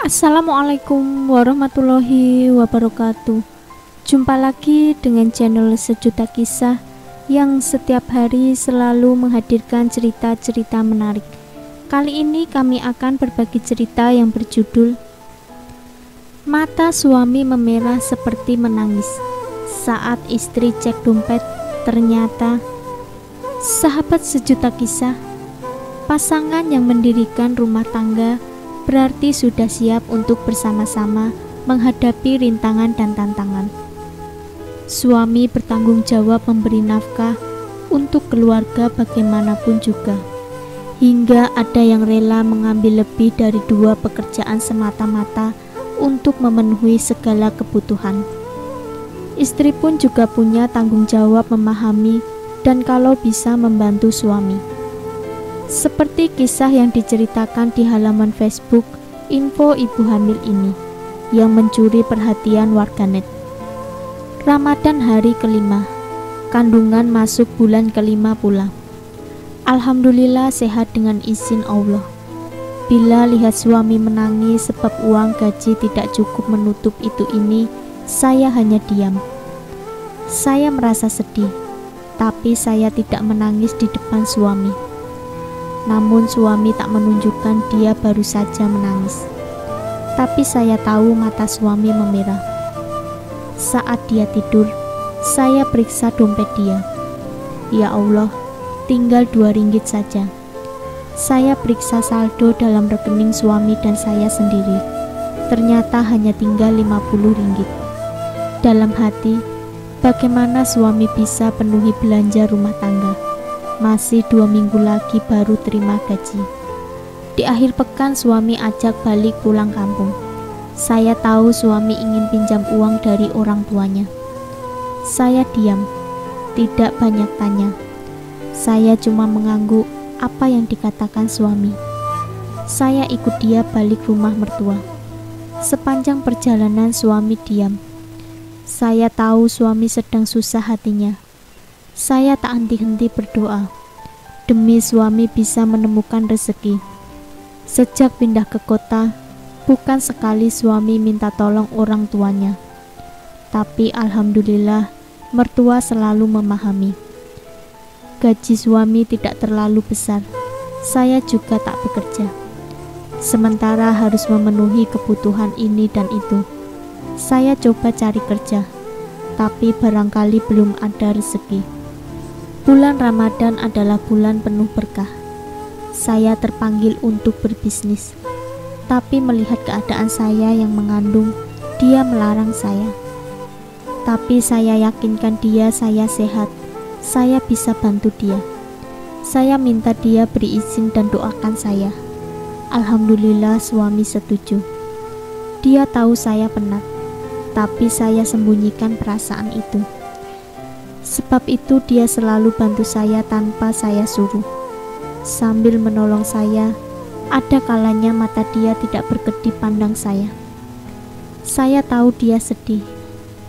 Assalamualaikum warahmatullahi wabarakatuh. Jumpa lagi dengan channel Sejuta Kisah yang setiap hari selalu menghadirkan cerita-cerita menarik. Kali ini kami akan berbagi cerita yang berjudul Mata suami memerah seperti menangis saat istri cek dompet. Ternyata sahabat sejuta kisah, pasangan yang mendirikan rumah tangga berarti sudah siap untuk bersama-sama menghadapi rintangan dan tantangan. Suami bertanggung jawab memberi nafkah untuk keluarga bagaimanapun juga, hingga ada yang rela mengambil lebih dari dua pekerjaan semata-mata untuk memenuhi segala kebutuhan. Istri pun juga punya tanggung jawab memahami dan kalau bisa membantu suami. Seperti kisah yang diceritakan di halaman Facebook info ibu hamil ini yang mencuri perhatian warganet. Ramadan hari kelima, kandungan masuk bulan kelima pula. Alhamdulillah sehat dengan izin Allah. Bila lihat suami menangis sebab uang gaji tidak cukup menutup itu ini, saya hanya diam. Saya merasa sedih, tapi saya tidak menangis di depan suami namun suami tak menunjukkan dia baru saja menangis. Tapi saya tahu mata suami memerah. Saat dia tidur, saya periksa dompet dia. Ya Allah, tinggal dua ringgit saja. Saya periksa saldo dalam rekening suami dan saya sendiri. Ternyata hanya tinggal 50 ringgit. Dalam hati, bagaimana suami bisa penuhi belanja rumah tangga? Masih dua minggu lagi baru terima gaji. Di akhir pekan suami ajak balik pulang kampung. Saya tahu suami ingin pinjam uang dari orang tuanya. Saya diam, tidak banyak tanya. Saya cuma mengangguk apa yang dikatakan suami. Saya ikut dia balik rumah mertua. Sepanjang perjalanan suami diam. Saya tahu suami sedang susah hatinya saya tak henti-henti berdoa demi suami bisa menemukan rezeki. Sejak pindah ke kota, bukan sekali suami minta tolong orang tuanya, tapi alhamdulillah mertua selalu memahami. Gaji suami tidak terlalu besar, saya juga tak bekerja. Sementara harus memenuhi kebutuhan ini dan itu. Saya coba cari kerja, tapi barangkali belum ada rezeki. Bulan Ramadan adalah bulan penuh berkah. Saya terpanggil untuk berbisnis, tapi melihat keadaan saya yang mengandung, dia melarang saya. Tapi saya yakinkan dia saya sehat, saya bisa bantu dia. Saya minta dia beri izin dan doakan saya. Alhamdulillah suami setuju. Dia tahu saya penat, tapi saya sembunyikan perasaan itu. Sebab itu dia selalu bantu saya tanpa saya suruh. Sambil menolong saya, ada kalanya mata dia tidak berkedip pandang saya. Saya tahu dia sedih,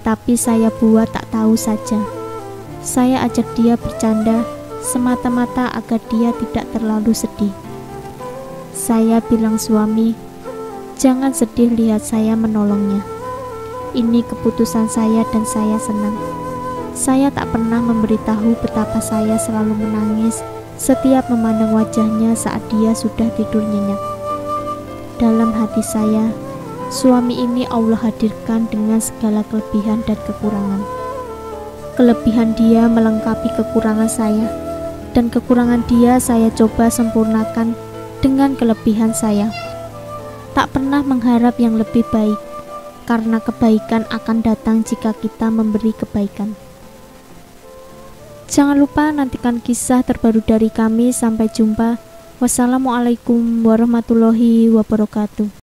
tapi saya buat tak tahu saja. Saya ajak dia bercanda semata-mata agar dia tidak terlalu sedih. Saya bilang suami, jangan sedih lihat saya menolongnya. Ini keputusan saya dan saya senang. Saya tak pernah memberitahu betapa saya selalu menangis setiap memandang wajahnya saat dia sudah tidur nyenyak. Dalam hati saya, suami ini Allah hadirkan dengan segala kelebihan dan kekurangan. Kelebihan dia melengkapi kekurangan saya, dan kekurangan dia saya coba sempurnakan dengan kelebihan saya. Tak pernah mengharap yang lebih baik, karena kebaikan akan datang jika kita memberi kebaikan. Jangan lupa nantikan kisah terbaru dari kami. Sampai jumpa. Wassalamualaikum warahmatullahi wabarakatuh.